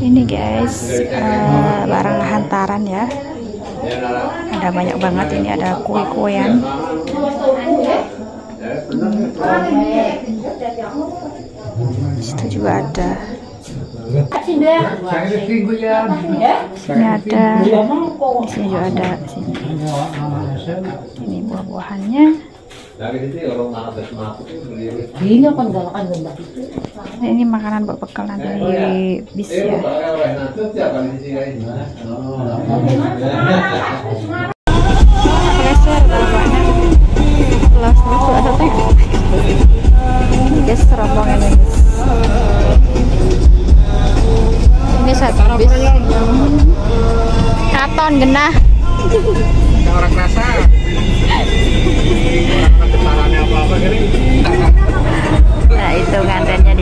ini guys uh, barang hantaran ya. Ada banyak banget ini ada kue-kuean. Situ juga ada. Sini ada. Di sini juga ada. Ini buah-buahannya Nah, ini makanan buat bekal nanti di bis ya. Geser bawahnya. Kelas itu ada teh. Guys, rombongan ini. Ini satu bis. Katon genah. Orang rasa.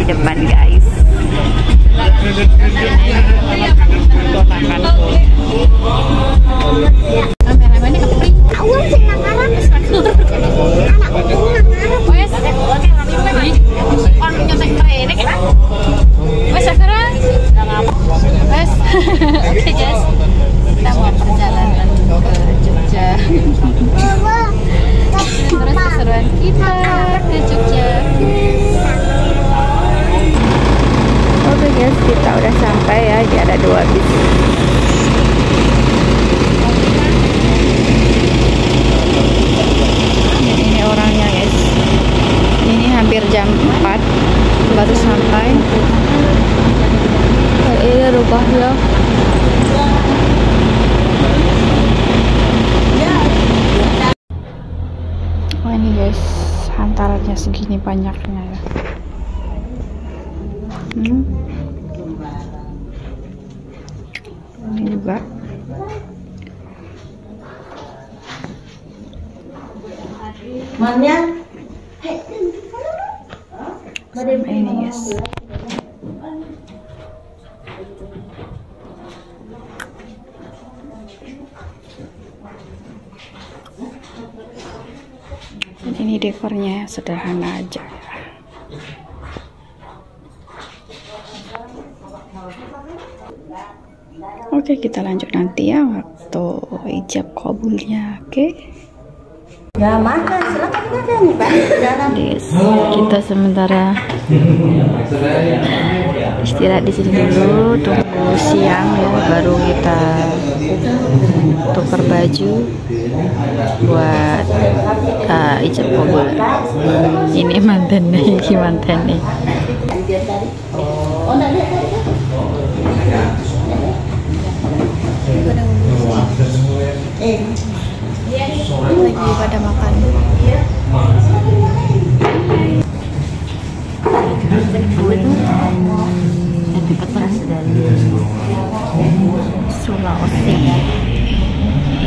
Ngantennya di ya. Jadi ada dua bis. Ini, hampir jam 4 baru sampai. Eh, Ini ya. Oh ini guys, hantarannya segini banyaknya ya. Hmm. Sama ini guys. Dan ini dekornya sederhana aja ya. Oke kita lanjut nanti ya waktu ijab kabulnya oke Ya mana? Silakan nih Pak. Yes, kita sementara istirahat di sini dulu tunggu siang ya baru kita tukar baju buat uh, ijab kabul ini mantan nih ini mantan nih lagi pada makan. Sulawesi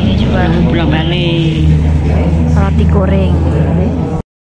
ini juga Pulang balik. roti goreng